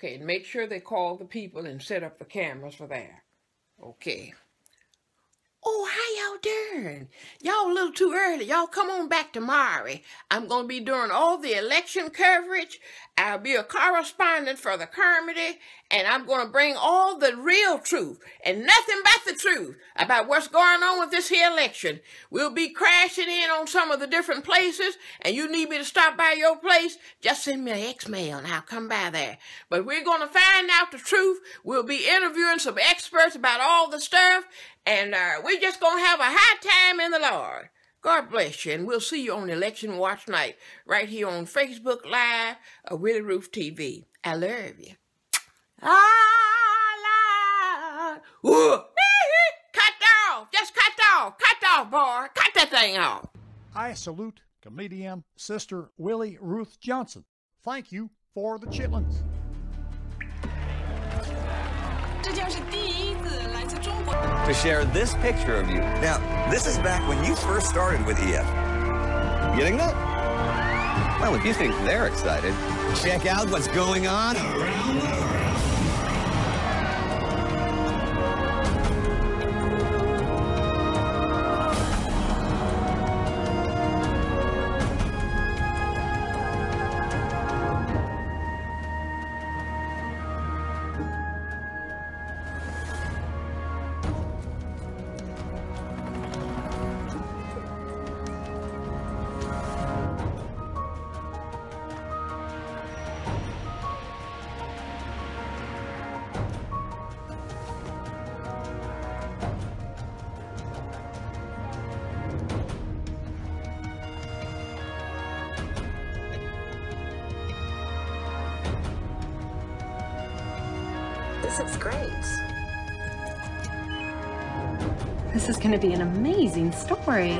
Okay, and make sure they call the people and set up the cameras for that. Okay. Oh, hi, y'all doing? Y'all a little too early. Y'all come on back tomorrow. I'm going to be doing all the election coverage. I'll be a correspondent for the Carmody, and I'm going to bring all the real truth and nothing but the truth about what's going on with this here election. We'll be crashing in on some of the different places, and you need me to stop by your place, just send me an X-mail and I'll come by there. But we're going to find out the truth. We'll be interviewing some experts about all the stuff, and uh, we're just going to have a high time in the Lord. God bless you, and we'll see you on Election Watch Night right here on Facebook Live or Willie Ruth TV. I love you. I love. Cut off. Just cut off. Cut off, boy. Cut that thing off. I salute comedian Sister Willie Ruth Johnson. Thank you for the chitlins. 这就是第一次。To share this picture of you. Now, this is back when you first started with EF. Getting that? Well, if you think they're excited, Check out what's going on around the world. This is great. This is going to be an amazing story.